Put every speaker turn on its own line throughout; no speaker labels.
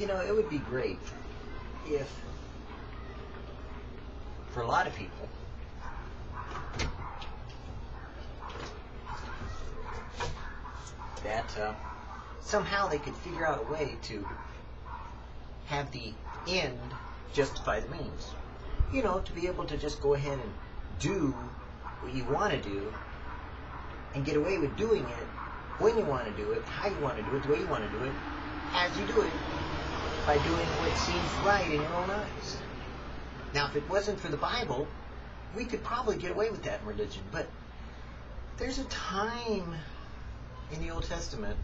You know, it would be great if, for a lot of people, that uh, somehow they could figure out a way to have the end justify the means. You know, to be able to just go ahead and do what you want to do and get away with doing it when you want to do it, how you want to do it, the way you want to do it, as you do it, by doing what seems right in your own eyes. Now, if it wasn't for the Bible, we could probably get away with that in religion, but there's a time in the Old Testament,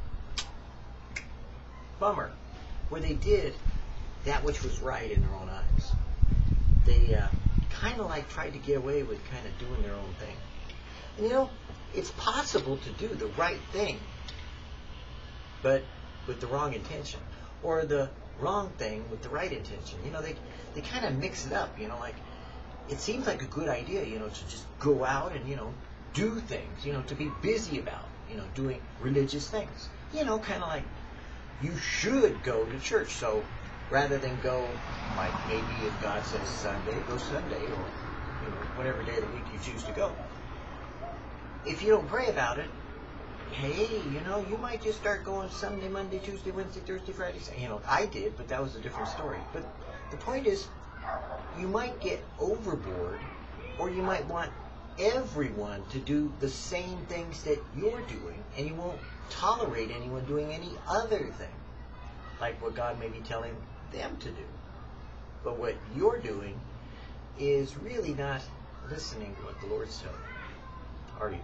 bummer, where they did that which was right in their own eyes. They uh, kind of like tried to get away with kind of doing their own thing. And you know, it's possible to do the right thing, but with the wrong intention, or the wrong thing with the right intention. You know, they they kind of mix it up. You know, like it seems like a good idea. You know, to just go out and you know do things. You know, to be busy about. You know, doing religious things. You know, kind of like you should go to church. So rather than go like maybe if God says Sunday, go Sunday, or you know whatever day of the week you choose to go. If you don't pray about it, hey, you know, you might just start going Sunday, Monday, Tuesday, Wednesday, Thursday, Friday. You know, I did, but that was a different story. But the point is, you might get overboard, or you might want everyone to do the same things that you're doing, and you won't tolerate anyone doing any other thing, like what God may be telling them to do. But what you're doing is really not listening to what the Lord's telling you, are you?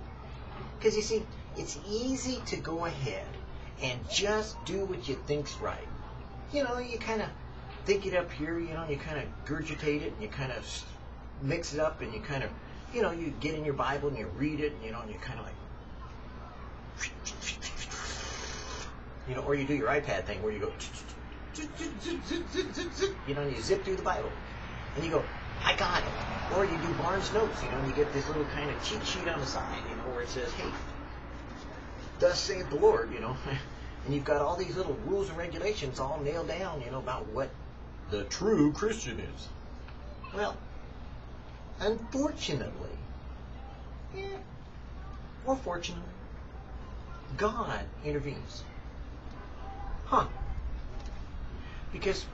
Because you see, it's easy to go ahead and just do what you think's right. You know, you kind of think it up here, you know, you kind of gurgitate it, and you kind of mix it up, and you kind of, you know, you get in your Bible and you read it, and, you know, and you kind of like, you know, or you do your iPad thing where you go, you know, and you zip through the Bible, and you go, I got it. Or you do Barnes Notes, you know, and you get this little kind of cheat sheet on the side, you know, where it says, hey, thus saith the Lord, you know. And you've got all these little rules and regulations all nailed down, you know, about what the true Christian is. Well, unfortunately, yeah, or fortunately, God intervenes. Huh. Because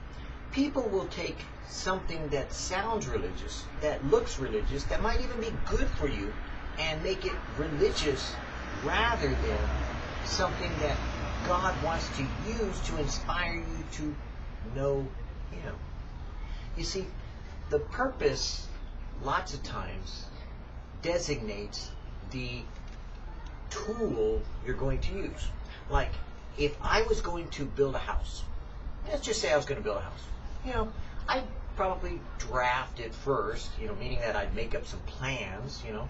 people will take something that sounds religious, that looks religious, that might even be good for you, and make it religious rather than something that God wants to use to inspire you to know Him. You see, the purpose, lots of times, designates the tool you're going to use. Like, if I was going to build a house, let's just say I was going to build a house. You know, I'd probably draft it first, you know, meaning that I'd make up some plans, you know.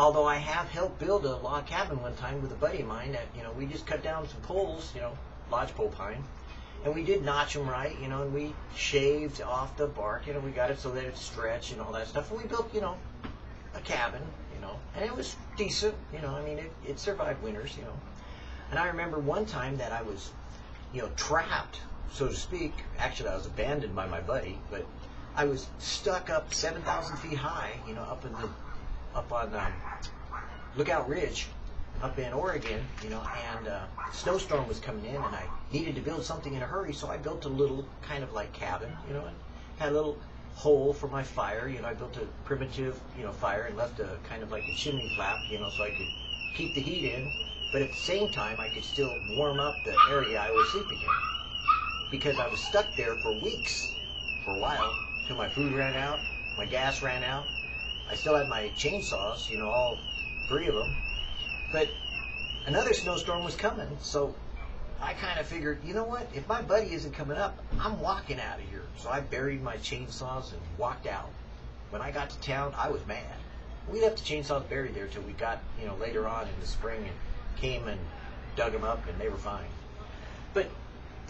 Although I have helped build a log cabin one time with a buddy of mine that, you know, we just cut down some poles, you know, lodgepole pine, and we did notch them right, you know, and we shaved off the bark, you know, we got it so that it stretched and all that stuff, and we built, you know, a cabin, you know, and it was decent, you know, I mean, it, it survived winters, you know. And I remember one time that I was, you know, trapped, so to speak. Actually, I was abandoned by my buddy, but I was stuck up 7,000 feet high, you know, up in the, up on um, Lookout Ridge, up in Oregon, you know, and uh, snowstorm was coming in, and I needed to build something in a hurry, so I built a little kind of like cabin, you know, and had a little hole for my fire. You know, I built a primitive, you know, fire and left a kind of like a chimney flap, you know, so I could keep the heat in, but at the same time I could still warm up the area I was sleeping in. Because I was stuck there for weeks, for a while, till my food ran out, my gas ran out. I still had my chainsaws, you know, all three of them. But another snowstorm was coming, so I kind of figured, you know what? If my buddy isn't coming up, I'm walking out of here. So I buried my chainsaws and walked out. When I got to town, I was mad. We left the chainsaws buried there till we got, you know, later on in the spring and came and dug them up, and they were fine. But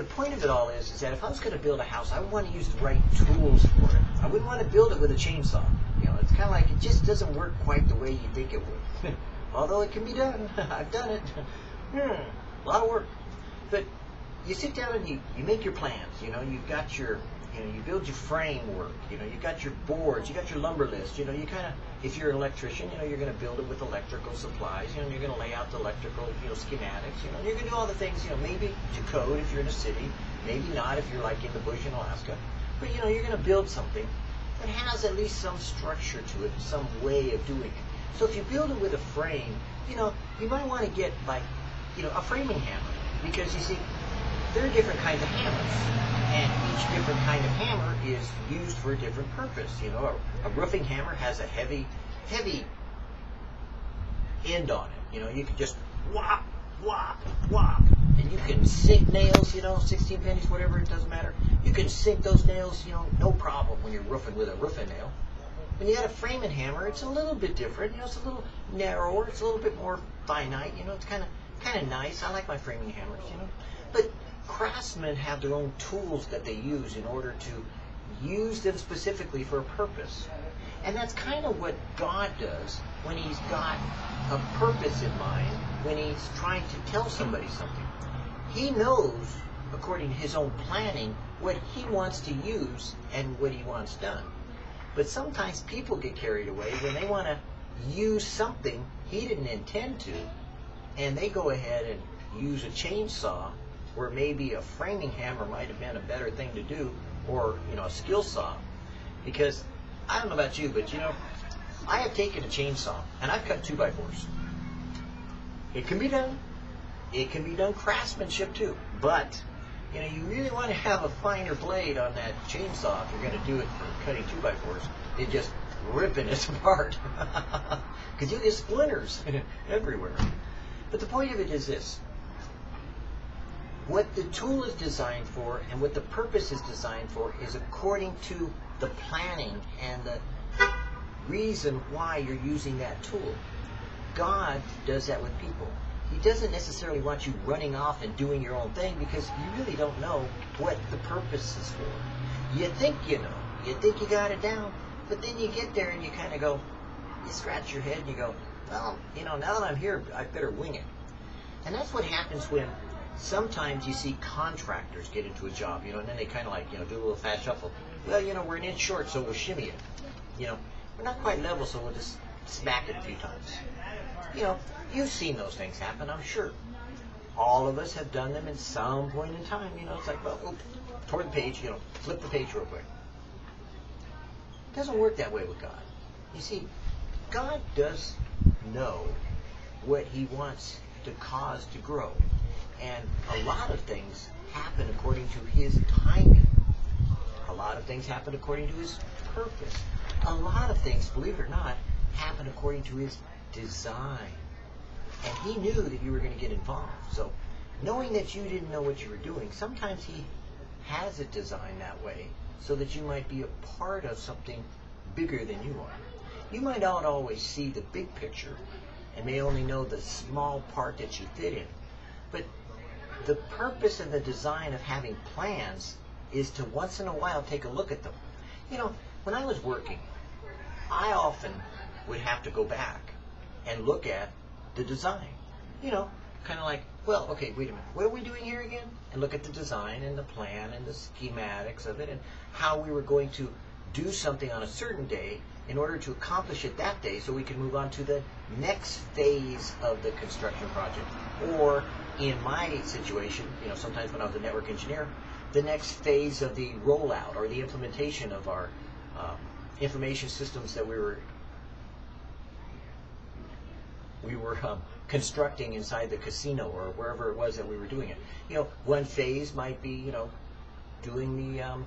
the point of it all is, is that if I was going to build a house, I would want to use the right tools for it. I wouldn't want to build it with a chainsaw. You know, it's kind of like it just doesn't work quite the way you think it would. Although it can be done. I've done it. Hmm, a lot of work. But you sit down and you, you make your plans. You know, you've got your, you know, you build your framework. You know, you've got your boards, you got your lumber list. You know, you kind of, if you're an electrician, you know, you're going to build it with electrical supplies. You know, you're going to lay out the electrical, you know, schematics. You know, you're going to do all the things. You know, maybe to code if you're in a city, maybe not if you're like in the bush in Alaska. But you know, you're going to build something that has at least some structure to it, some way of doing it. So if you build it with a frame, you know, you might want to get like, you know, a framing hammer because you see, there are different kinds of hammers, and each different kind of hammer is used for a different purpose. You know, a, a roofing hammer has a heavy, heavy end on it. You know, you can just whop, whop, whop, and you can sink nails. You know, 16 pennies, whatever, it doesn't matter. You can sink those nails. You know, no problem when you're roofing with a roofing nail. When you got a framing hammer, it's a little bit different. You know, it's a little narrower. It's a little bit more finite. You know, it's kind of kind of nice. I like my framing hammers. You know, but craftsmen have their own tools that they use in order to use them specifically for a purpose. And that's kind of what God does when he's got a purpose in mind, when he's trying to tell somebody something. He knows, according to his own planning, what he wants to use and what he wants done. But sometimes people get carried away when they want to use something he didn't intend to, and they go ahead and use a chainsaw where maybe a framing hammer might have been a better thing to do, or you know a skill saw, because I don't know about you, but you know, I have taken a chainsaw and I've cut two by fours. It can be done. It can be done craftsmanship too, but you know, you really want to have a finer blade on that chainsaw if you're going to do it for cutting two by fours than just ripping it apart, because you get splinters everywhere. But the point of it is this: what the tool is designed for and what the purpose is designed for is according to the planning and the reason why you're using that tool. God does that with people. He doesn't necessarily want you running off and doing your own thing because you really don't know what the purpose is for. You think you know. You think you got it down. But then you get there and you kind of go, you scratch your head and you go, well, you know, now that I'm here, I better wing it. And that's what happens when sometimes you see contractors get into a job, you know, and then they kind of like, you know, do a little fast shuffle. Well, you know, we're an inch short, so we'll shimmy it. You know, we're not quite level, so we'll just smack it a few times. You know, you've seen those things happen, I'm sure. All of us have done them at some point in time. You know, it's like, well, oops, toward the page, you know, flip the page real quick. It doesn't work that way with God. You see, God does know what He wants to cause to grow. And a lot of things happen according to His timing. A lot of things happen according to His purpose. A lot of things, believe it or not, happen according to His design. And He knew that you were going to get involved. So, knowing that you didn't know what you were doing, sometimes He has it designed that way so that you might be a part of something bigger than you are. You might not always see the big picture and may only know the small part that you fit in. But the purpose and the design of having plans is to once in a while take a look at them. You know, when I was working, I often would have to go back and look at the design. You know, kind of like, well, okay, wait a minute, what are we doing here again? And look at the design and the plan and the schematics of it and how we were going to do something on a certain day in order to accomplish it that day so we can move on to the next phase of the construction project. Or in my situation, you know, sometimes when I was a network engineer, the next phase of the rollout or the implementation of our um, information systems that we were we were um, constructing inside the casino or wherever it was that we were doing it. You know, one phase might be, you know, doing the um,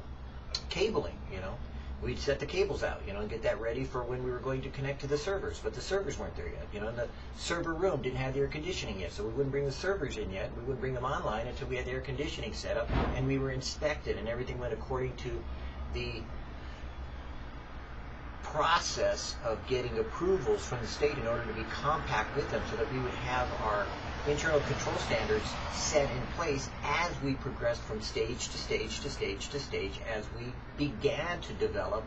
cabling, you know. We'd set the cables out, you know, and get that ready for when we were going to connect to the servers. But the servers weren't there yet, you know, and the server room didn't have the air conditioning yet, so we wouldn't bring the servers in yet. We wouldn't bring them online until we had the air conditioning set up and we were inspected and everything went according to the process of getting approvals from the state in order to be compact with them so that we would have our internal control standards set in place as we progressed from stage to stage to stage to stage as we began to develop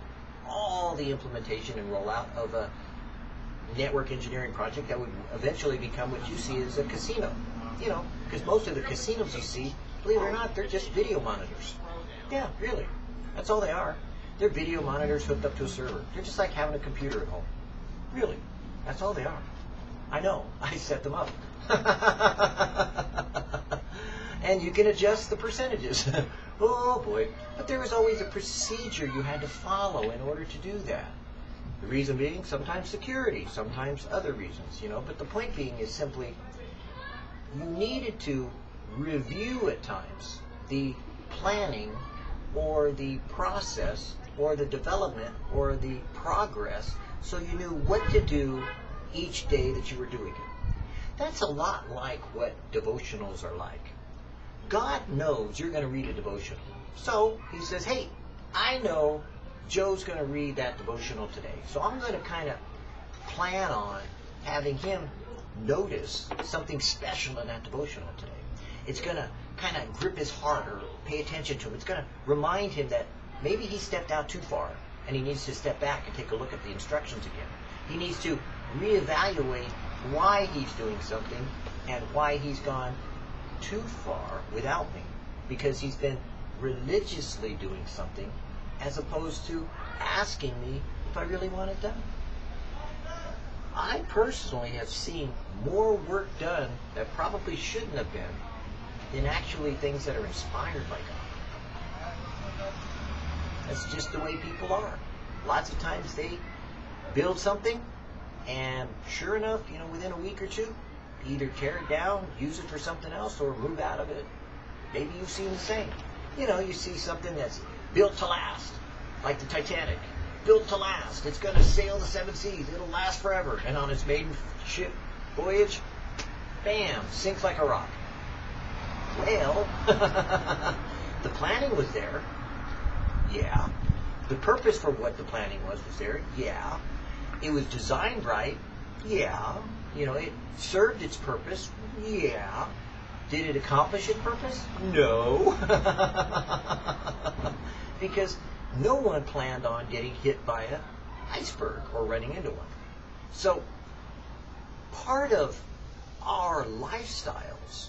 all the implementation and rollout of a network engineering project that would eventually become what you see as a casino. You know, because most of the casinos you see believe it or not, they're just video monitors. Yeah, really. That's all they are. They're video monitors hooked up to a server. They're just like having a computer at home. Really. That's all they are. I know. I set them up. and you can adjust the percentages. oh boy. But there was always a procedure you had to follow in order to do that. The reason being sometimes security, sometimes other reasons, you know. But the point being is simply you needed to review at times the planning or the process or the development or the progress so you knew what to do each day that you were doing it. That's a lot like what devotionals are like. God knows you're going to read a devotional. So he says, hey, I know Joe's going to read that devotional today. So I'm going to kind of plan on having him notice something special in that devotional today. It's going to kind of grip his heart or pay attention to him. It's going to remind him that maybe he stepped out too far and he needs to step back and take a look at the instructions again. He needs to reevaluate why he's doing something and why he's gone too far without me because he's been religiously doing something as opposed to asking me if I really want it done. I personally have seen more work done that probably shouldn't have been than actually things that are inspired by God. That's just the way people are. Lots of times they build something and sure enough, you know, within a week or two, either tear it down, use it for something else, or move out of it. Maybe you've seen the same. You know, you see something that's built to last, like the Titanic. Built to last. It's going to sail the seven seas. It'll last forever. And on its maiden ship voyage, bam, sinks like a rock. Well, the planning was there. Yeah. The purpose for what the planning was was there. Yeah. It was designed right. Yeah. You know, it served its purpose. Yeah. Did it accomplish its purpose? No. because no one planned on getting hit by an iceberg or running into one. So, part of our lifestyles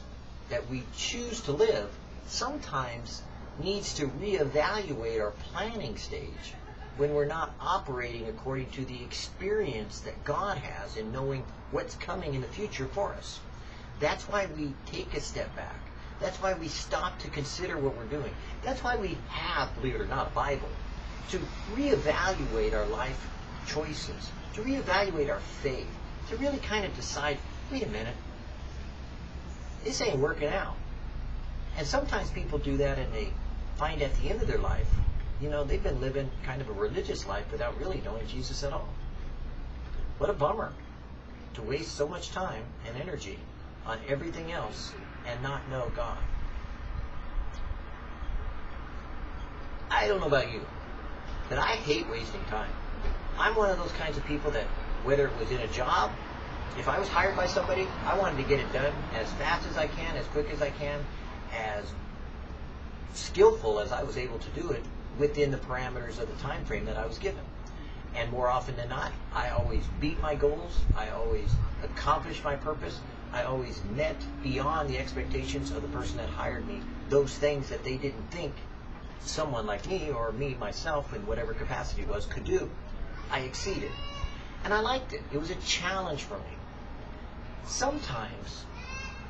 that we choose to live sometimes needs to reevaluate our planning stage when we're not operating according to the experience that God has in knowing what's coming in the future for us. That's why we take a step back. That's why we stop to consider what we're doing. That's why we have, believe it or not, a Bible. To reevaluate our life choices, to reevaluate our faith, to really kind of decide, wait a minute, this ain't working out. And sometimes people do that and they find at the end of their life you know, they've been living kind of a religious life without really knowing Jesus at all. What a bummer to waste so much time and energy on everything else and not know God. I don't know about you, but I hate wasting time. I'm one of those kinds of people that, whether it was in a job, if I was hired by somebody, I wanted to get it done as fast as I can, as quick as I can, as skillful as I was able to do it within the parameters of the time frame that I was given. And more often than not, I always beat my goals. I always accomplished my purpose. I always met beyond the expectations of the person that hired me those things that they didn't think someone like me or me myself in whatever capacity it was could do. I exceeded. And I liked it. It was a challenge for me. Sometimes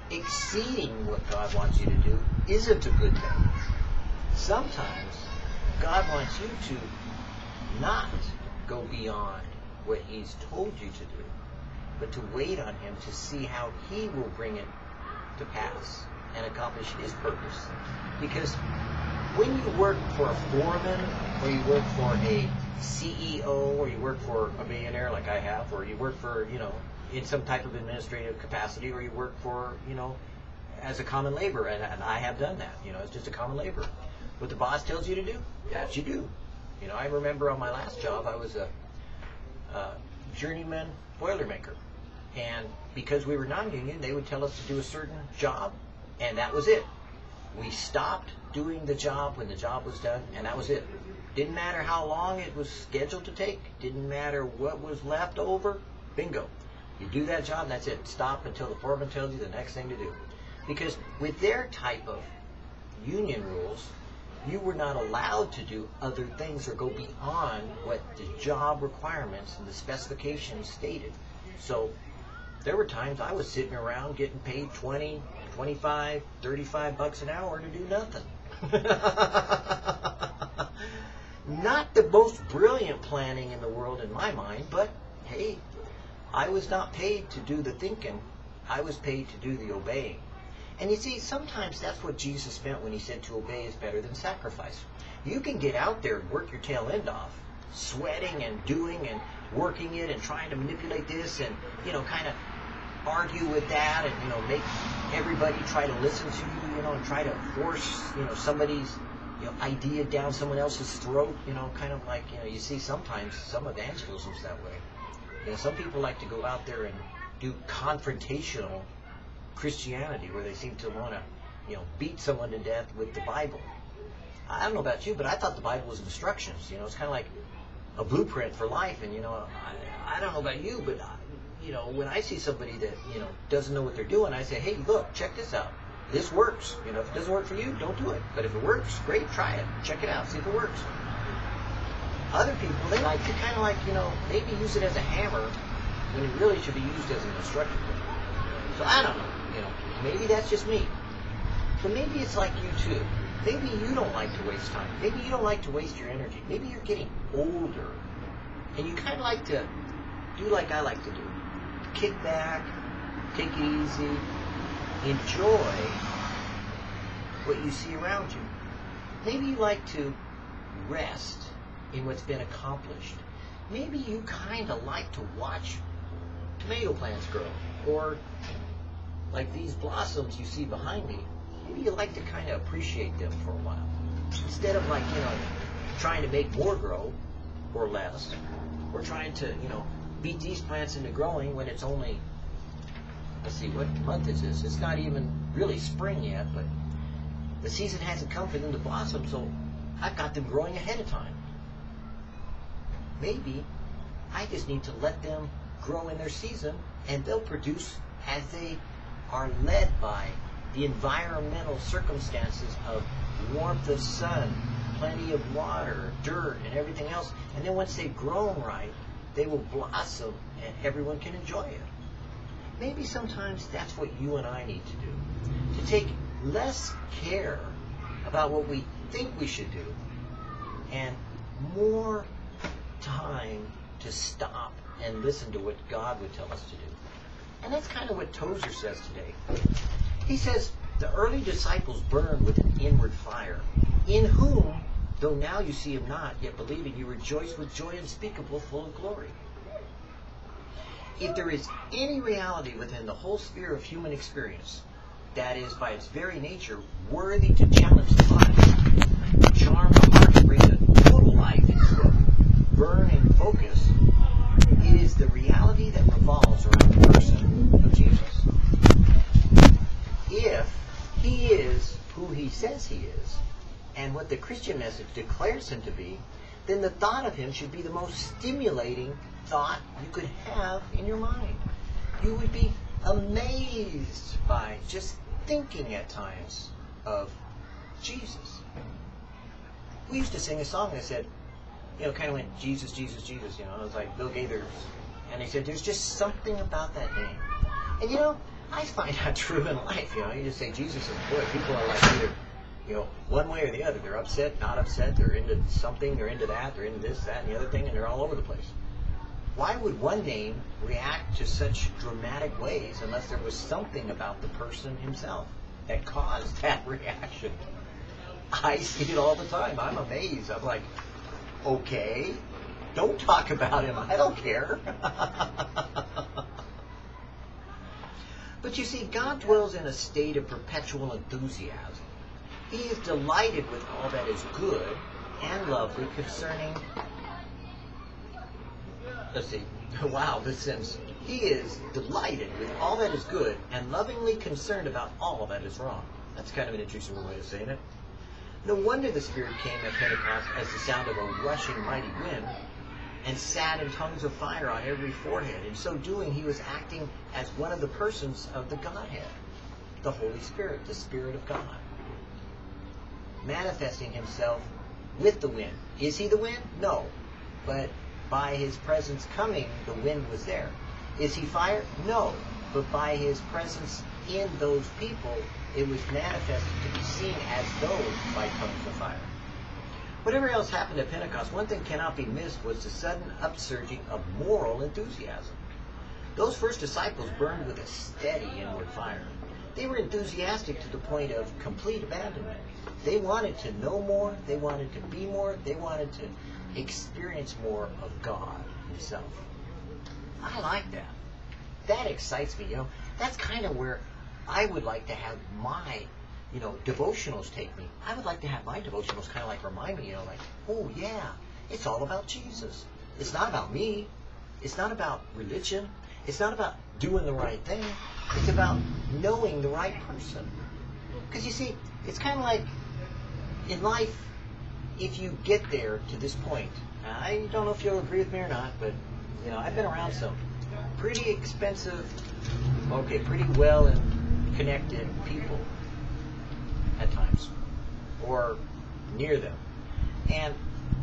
exceeding what God wants you to do isn't a good thing. Sometimes God wants you to not go beyond what He's told you to do, but to wait on Him to see how He will bring it to pass and accomplish His purpose. Because when you work for a foreman, or you work for a CEO, or you work for a millionaire like I have, or you work for, you know, in some type of administrative capacity, or you work for, you know, as a common laborer, and, and I have done that, you know, as just a common laborer. What the boss tells you to do, you do. You know, I remember on my last job, I was a, a journeyman boilermaker. And because we were non-union, they would tell us to do a certain job, and that was it. We stopped doing the job when the job was done, and that was it. Didn't matter how long it was scheduled to take. Didn't matter what was left over. Bingo. You do that job, and that's it. Stop until the foreman tells you the next thing to do. Because with their type of union rules, you were not allowed to do other things or go beyond what the job requirements and the specifications stated. So there were times I was sitting around getting paid 20, 25, 35 bucks an hour to do nothing. not the most brilliant planning in the world in my mind, but hey, I was not paid to do the thinking. I was paid to do the obeying. And you see, sometimes that's what Jesus meant when he said to obey is better than sacrifice. You can get out there and work your tail end off, sweating and doing and working it and trying to manipulate this and, you know, kind of argue with that and, you know, make everybody try to listen to you, you know, and try to force, you know, somebody's you know, idea down someone else's throat, you know, kind of like, you know, you see sometimes some evangelism's that way. You know, some people like to go out there and do confrontational Christianity where they seem to want to, you know, beat someone to death with the Bible. I don't know about you, but I thought the Bible was instructions. You know, it's kind of like a blueprint for life. And you know, I, I don't know about you, but I, you know, when I see somebody that you know doesn't know what they're doing, I say, hey, look, check this out. This works. You know, if it doesn't work for you, don't do it. But if it works, great, try it. Check it out, see if it works. Other people, they like to kind of like, you know, maybe use it as a hammer when it really should be used as an instruction. So I don't know. You know, maybe that's just me. But maybe it's like you too. Maybe you don't like to waste time. Maybe you don't like to waste your energy. Maybe you're getting older. And you kind of like to do like I like to do. Kick back, take it easy, enjoy what you see around you. Maybe you like to rest in what's been accomplished. Maybe you kind of like to watch tomato plants grow or like these blossoms you see behind me, maybe you like to kind of appreciate them for a while. Instead of like, you know, trying to make more grow or less, or trying to, you know, beat these plants into growing when it's only, let's see, what month is this? It's not even really spring yet, but the season hasn't come for them to blossom, so I've got them growing ahead of time. Maybe I just need to let them grow in their season and they'll produce as they are led by the environmental circumstances of warmth of sun, plenty of water, dirt, and everything else. And then once they've grown right, they will blossom and everyone can enjoy it. Maybe sometimes that's what you and I need to do. To take less care about what we think we should do and more time to stop and listen to what God would tell us to do. And that's kind of what Tozer says today. He says, the early disciples burned with an inward fire, in whom, though now you see him not, yet believing you rejoice with joy unspeakable, full of glory. If there is any reality within the whole sphere of human experience that is, by its very nature, worthy to challenge the mind, charm the heart, and bring a total life into a burn and focus, it is the reality that revolves around the person of Jesus. If he is who he says he is, and what the Christian message declares him to be, then the thought of him should be the most stimulating thought you could have in your mind. You would be amazed by just thinking at times of Jesus. We used to sing a song that said, you know, kind of went Jesus, Jesus, Jesus. You know, it was like Bill Gaither's, and he said, "There's just something about that name." And you know, I find that true in life. You know, you just say Jesus, and boy, people are like either, you know, one way or the other. They're upset, not upset. They're into something. They're into that. They're into this, that, and the other thing, and they're all over the place. Why would one name react to such dramatic ways unless there was something about the person himself that caused that reaction? I see it all the time. I'm amazed. I'm like, okay, don't talk about him. I don't care. but you see, God dwells in a state of perpetual enthusiasm. He is delighted with all that is good and lovely concerning. Let's see. Wow, this sentence. He is delighted with all that is good and lovingly concerned about all that is wrong. That's kind of an interesting way of saying it. No wonder the Spirit came at Pentecost as the sound of a rushing mighty wind and sat in tongues of fire on every forehead. In so doing, he was acting as one of the persons of the Godhead, the Holy Spirit, the Spirit of God. Manifesting himself with the wind. Is he the wind? No. But by his presence coming, the wind was there. Is he fire? No. But by his presence in those people, it was manifested to be seen as though by tongues of fire. Whatever else happened at Pentecost, one thing cannot be missed was the sudden upsurging of moral enthusiasm. Those first disciples burned with a steady inward fire. They were enthusiastic to the point of complete abandonment. They wanted to know more, they wanted to be more, they wanted to experience more of God Himself. I like that. That excites me, you know. That's kind of where I would like to have my you know, devotionals take me. I would like to have my devotionals kind of like remind me, you know, like, oh yeah, it's all about Jesus. It's not about me. It's not about religion. It's not about doing the right thing. It's about knowing the right person. Because you see, it's kind of like in life, if you get there to this point, I don't know if you'll agree with me or not, but you know, I've been around some pretty expensive, okay, pretty well and connected people at times, or near them. And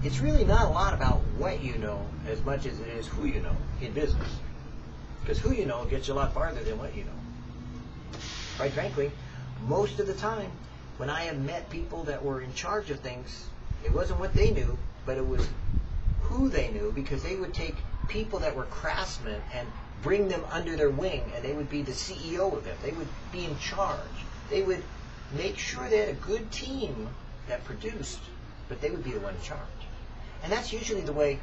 it's really not a lot about what you know as much as it is who you know in business. Because who you know gets you a lot farther than what you know. Quite frankly, most of the time, when I have met people that were in charge of things, it wasn't what they knew, but it was who they knew because they would take people that were craftsmen and bring them under their wing and they would be the CEO of them. They would be in charge. They would make sure they had a good team that produced, but they would be the one in charge. And that's usually the way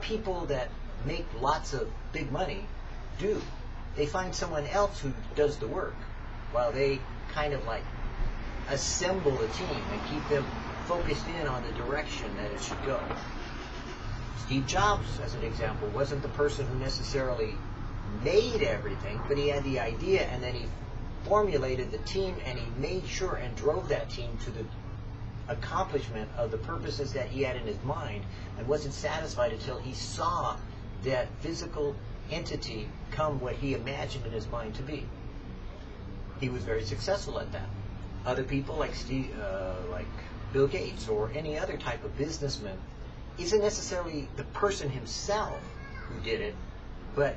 people that make lots of big money do. They find someone else who does the work while they kind of like assemble a team and keep them focused in on the direction that it should go. Steve Jobs, as an example, wasn't the person who necessarily made everything, but he had the idea and then he formulated the team and he made sure and drove that team to the accomplishment of the purposes that he had in his mind and wasn't satisfied until he saw that physical entity come what he imagined in his mind to be. He was very successful at that. Other people like Steve, uh, like Bill Gates or any other type of businessman isn't necessarily the person himself who did it, but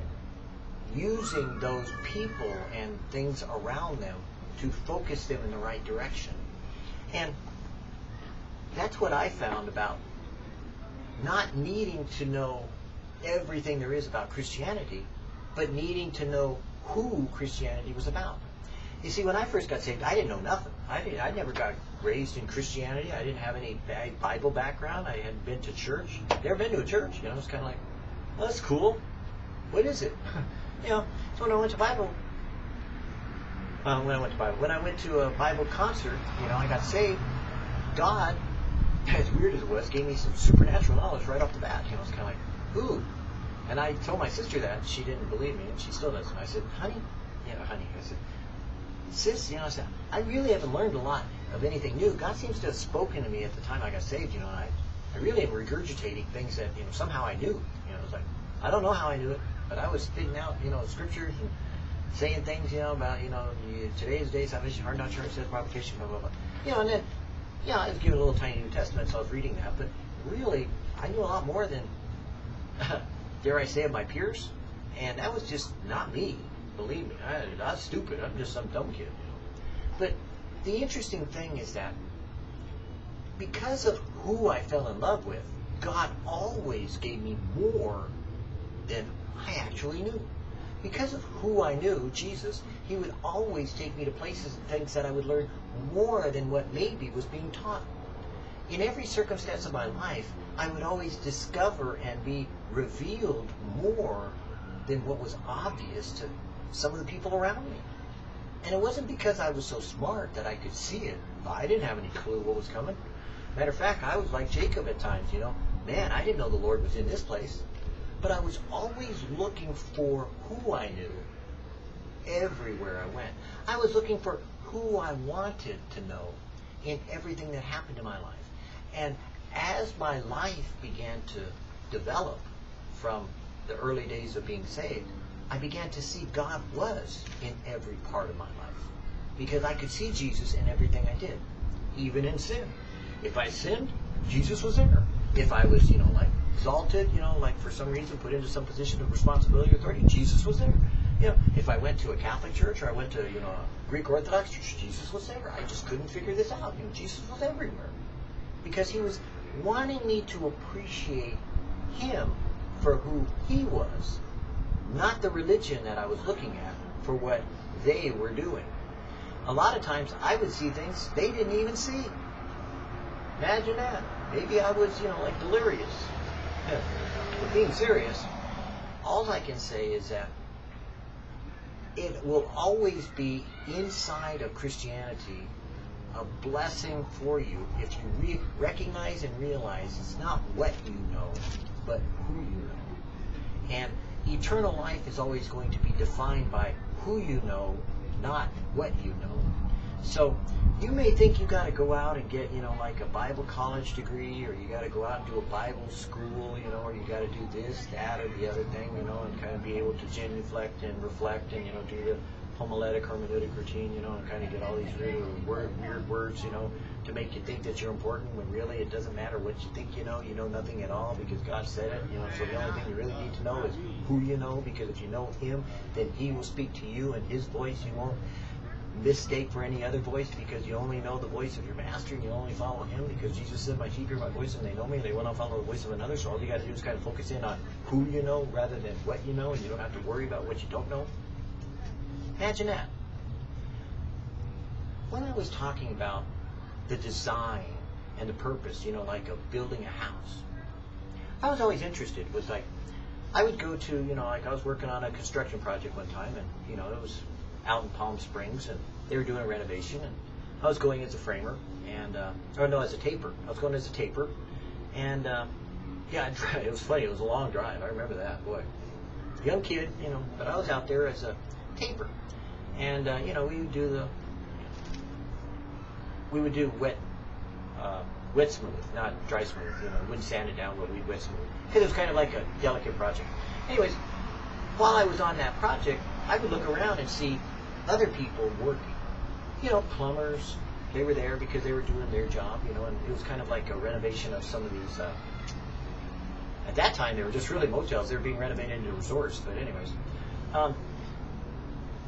using those people and things around them to focus them in the right direction. And that's what I found about not needing to know everything there is about Christianity, but needing to know who Christianity was about. You see, when I first got saved, I didn't know nothing. I didn't. I never got raised in Christianity. I didn't have any Bible background. I hadn't been to church. Never been to a church. You know, it's kind of like, well, that's cool. What is it? you know, so when I went to Bible, uh, when I went to Bible, when I went to a Bible concert, you know, I got saved. God, as weird as it was, gave me some supernatural knowledge right off the bat. You know, it's kind of like, ooh. And I told my sister that. She didn't believe me, and she still doesn't. I said, honey, you know, honey, I said, sis, you know, I said, I really haven't learned a lot of anything new. God seems to have spoken to me at the time I got saved, you know, I, I really am regurgitating things that, you know, somehow I knew. You know, it's like, I don't know how I knew it. But I was spitting out, you know, scriptures and saying things, you know, about, you know, today's day salvation, hard not it says provocation, blah, blah, blah. You know, and then, yeah, I was given a little tiny New Testament, so I was reading that. But really, I knew a lot more than, dare I say, of my peers. And that was just not me. Believe me, I, I was stupid. I'm just some dumb kid. You know? But the interesting thing is that because of who I fell in love with, God always gave me more than I actually knew. Because of who I knew, Jesus, he would always take me to places and things that I would learn more than what maybe was being taught. In every circumstance of my life, I would always discover and be revealed more than what was obvious to some of the people around me. And it wasn't because I was so smart that I could see it. I didn't have any clue what was coming. Matter of fact, I was like Jacob at times, you know. Man, I didn't know the Lord was in this place. But I was always looking for who I knew everywhere I went. I was looking for who I wanted to know in everything that happened in my life. And as my life began to develop from the early days of being saved, I began to see God was in every part of my life. Because I could see Jesus in everything I did, even in sin. If I sinned, Jesus was there. If I was, you know, like exalted, you know, like for some reason put into some position of responsibility or authority, Jesus was there. You know, if I went to a Catholic church or I went to, you know, a Greek Orthodox church, Jesus was there. I just couldn't figure this out. You know, Jesus was everywhere. Because he was wanting me to appreciate him for who he was, not the religion that I was looking at for what they were doing. A lot of times I would see things they didn't even see. Imagine that. Maybe I was, you know, like delirious. But being serious, all I can say is that it will always be inside of Christianity a blessing for you if you re- recognize and realize it's not what you know, but who you know. And eternal life is always going to be defined by who you know, not what you know. So you may think you got to go out and get, you know, like a Bible college degree, or you got to go out and do a Bible school, you know, or you got to do this, that, or the other thing, you know, and kind of be able to genuflect and reflect and, you know, do the homiletic hermeneutic routine, you know, and kind of get all these weird, weird words, you know, to make you think that you're important when really it doesn't matter what you think you know. You know nothing at all because God said it, you know. So the only thing you really need to know is who you know because if you know Him, then He will speak to you in His voice. You won't mistake for any other voice because you only know the voice of your master and you only follow him because Jesus said, My sheep hear my voice and they know me and they will not follow the voice of another. So all you got to do is kind of focus in on who you know rather than what you know and you don't have to worry about what you don't know. Imagine that. When I was talking about the design and the purpose, you know, like of building a house, I was always interested. Was like, I would go to, you know, like I was working on a construction project one time and, you know, it was out in Palm Springs, and they were doing a renovation, and I was going as a framer, and uh, or no, as a taper. I was going as a taper, and uh, yeah, it was funny. It was a long drive. I remember that. Boy, young kid, you know, but I was out there as a taper, and uh, you know, we would do the we would do wet. Uh, wet smooth, not dry smooth. You know, wouldn't sand it down, but we'd wet smooth because it was kind of like a delicate project. Anyways, while I was on that project, I would look around and see other people working. You know, plumbers, they were there because they were doing their job, you know, and it was kind of like a renovation of some of these. Uh, at that time, they were just really motels. They were being renovated into resorts. But anyways, um,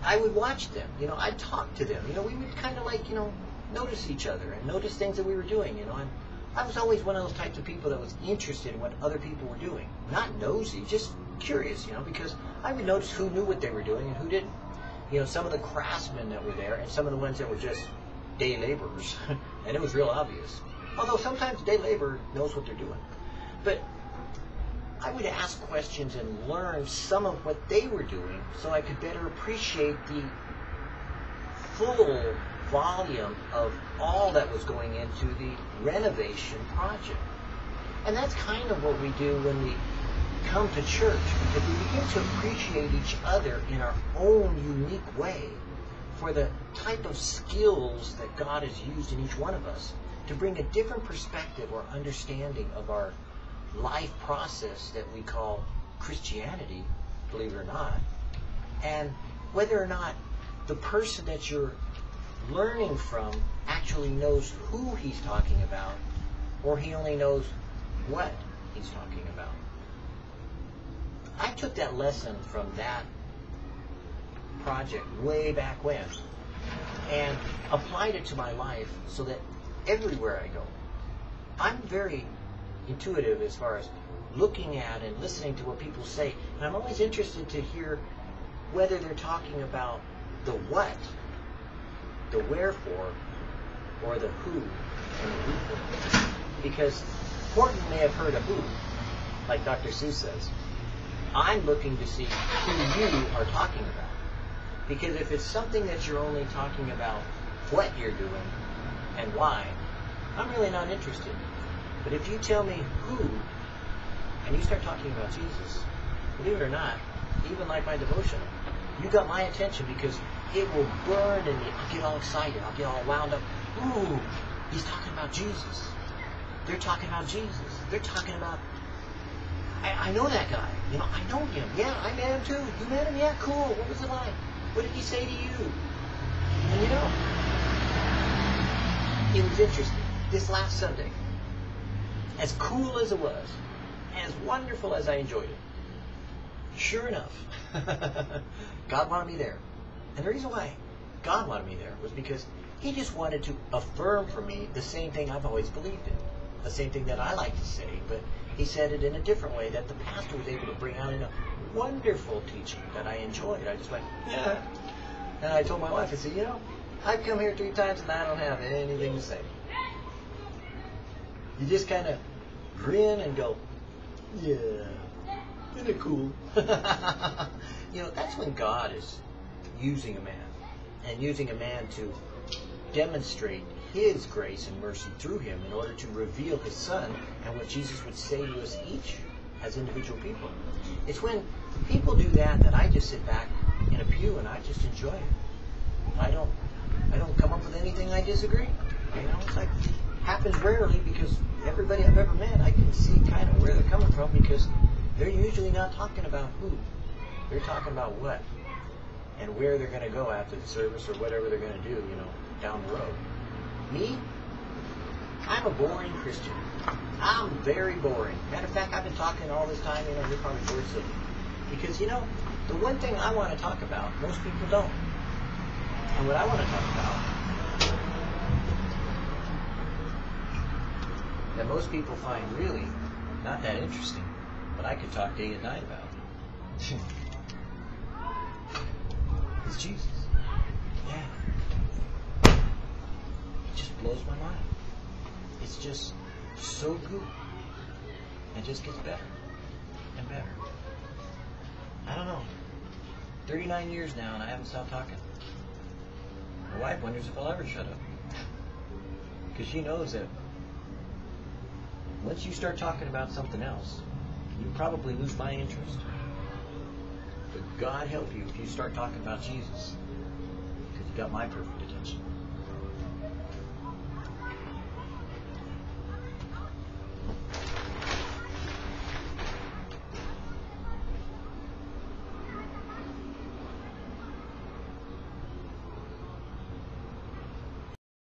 I would watch them. You know, I'd talk to them. You know, we would kind of like, you know, notice each other and notice things that we were doing. You know, and I was always one of those types of people that was interested in what other people were doing, not nosy, just curious. You know, because I would notice who knew what they were doing and who didn't you know, some of the craftsmen that were there and some of the ones that were just day laborers. and it was real obvious. Although sometimes day labor knows what they're doing. But I would ask questions and learn some of what they were doing so I could better appreciate the full volume of all that was going into the renovation project. And that's kind of what we do when we come to church, if we begin to appreciate each other in our own unique way for the type of skills that God has used in each one of us to bring a different perspective or understanding of our life process that we call Christianity, believe it or not, and whether or not the person that you're learning from actually knows who he's talking about or he only knows what he's talking about. I took that lesson from that project way back when and applied it to my life so that everywhere I go, I'm very intuitive as far as looking at and listening to what people say. And I'm always interested to hear whether they're talking about the what, the wherefore, or the who and the who. Because Horton may have heard a who, like Dr. Seuss says, I'm looking to see who you are talking about. Because if it's something that you're only talking about what you're doing and why, I'm really not interested. But if you tell me who, and you start talking about Jesus, believe it or not, even like my devotional, you got my attention because it will burn in me. I'll get all excited. I'll get all wound up. Ooh, he's talking about Jesus. They're talking about Jesus. They're talking about I, I know that guy. You know, I know him. Yeah, I met him too. You met him? Yeah, cool. What was it like? What did he say to you? And you know, it was interesting. this last Sunday, as cool as it was, as wonderful as I enjoyed it, sure enough, God wanted me there. And the reason why God wanted me there was because He just wanted to affirm for me the same thing I've always believed in, the same thing that I like to say, but He said it in a different way that the pastor was able to bring out in a wonderful teaching that I enjoyed. I just went, yeah. And I told my wife, I said, you know, I've come here three times and I don't have anything to say. You just kind of grin and go, yeah, isn't it cool? you know, that's when God is using a man and using a man to demonstrate his grace and mercy through him in order to reveal his son and what Jesus would say to us each as individual people. It's when people do that that I just sit back in a pew and I just enjoy it. I don't I don't come up with anything I disagree. You know, it's like happens rarely because everybody I've ever met I can see kind of where they're coming from because they're usually not talking about who. They're talking about what and where they're going to go after the service or whatever they're going to do, you know, down the road. Me, I'm a boring Christian. I'm very boring. Matter of fact, I've been talking all this time, you know, you're probably bored. Because, you know, the one thing I want to talk about, most people don't. And what I want to talk about, that most people find really not that interesting, but I could talk day and night about, it. is Jesus. Yeah. It just blows my mind. It's just so good. It just gets better and better. I don't know. 39 years now and I haven't stopped talking. My wife wonders if I'll ever shut up. Because she knows that once you start talking about something else, you probably lose my interest. But God help you if you start talking about Jesus. Because you got my perfect attention.